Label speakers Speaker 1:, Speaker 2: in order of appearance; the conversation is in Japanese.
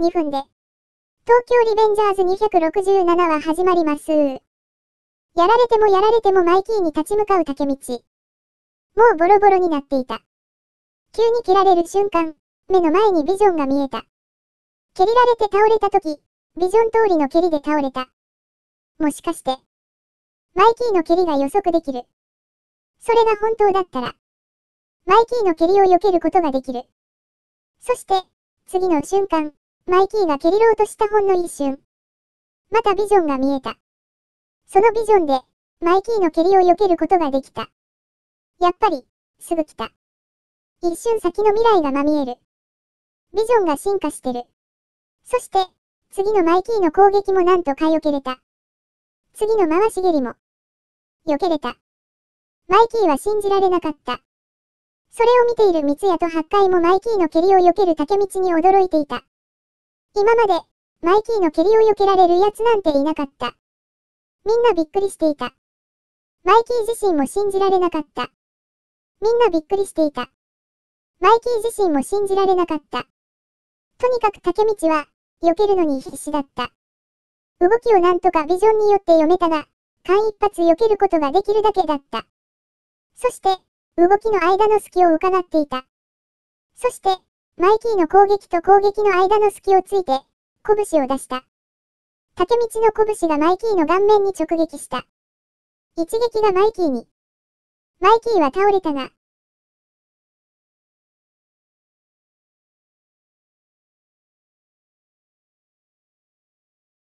Speaker 1: 2分で。東京リベンジャーズ267は始まります。やられてもやられてもマイキーに立ち向かう竹道。もうボロボロになっていた。急に切られる瞬間、目の前にビジョンが見えた。蹴りられて倒れた時、ビジョン通りの蹴りで倒れた。もしかして、マイキーの蹴りが予測できる。それが本当だったら、マイキーの蹴りを避けることができる。そして、次の瞬間、マイキーが蹴りろうとしたほんの一瞬。またビジョンが見えた。そのビジョンで、マイキーの蹴りを避けることができた。やっぱり、すぐ来た。一瞬先の未来がまみえる。ビジョンが進化してる。そして、次のマイキーの攻撃もなんとか避けれた。次の回し蹴りも、避けれた。マイキーは信じられなかった。それを見ている三ツ矢と八海もマイキーの蹴りを避ける竹道に驚いていた。今まで、マイキーの蹴りを避けられる奴なんていなかった。みんなびっくりしていた。マイキー自身も信じられなかった。みんなびっくりしていた。マイキー自身も信じられなかった。とにかく竹道は、避けるのに必死だった。動きをなんとかビジョンによって読めたが、間一髪避けることができるだけだった。そして、動きの間の隙を伺っていた。そして、マイキーの攻撃と攻撃の間の隙をついて、拳を出した。竹道の拳がマイキーの顔面に直撃した。一撃がマイキーに。マイキーは倒れたが、